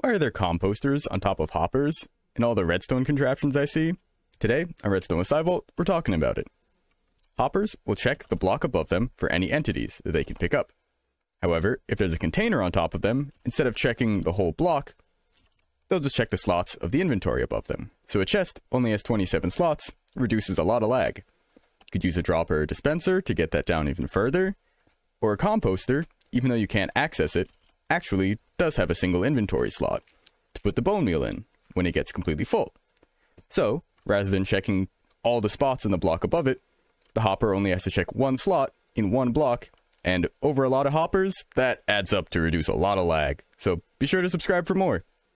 Why are there composters on top of hoppers and all the redstone contraptions I see? Today, on Redstone with PsiVolt, we're talking about it. Hoppers will check the block above them for any entities that they can pick up. However, if there's a container on top of them, instead of checking the whole block, they'll just check the slots of the inventory above them. So a chest only has 27 slots, reduces a lot of lag. You could use a dropper or dispenser to get that down even further, or a composter, even though you can't access it, actually does have a single inventory slot to put the bone meal in when it gets completely full. So, rather than checking all the spots in the block above it, the hopper only has to check one slot in one block, and over a lot of hoppers, that adds up to reduce a lot of lag. So be sure to subscribe for more.